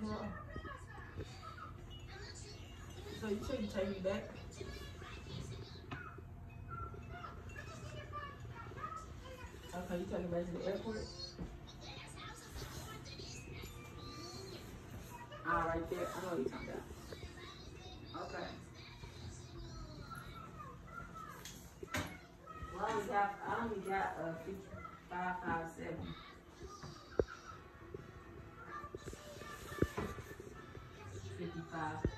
So you shouldn't take me back. Okay, you taking me back to the airport? Ah, right there. I know you're talking about. Okay. Well, I only got, I only got a fifty-five, five,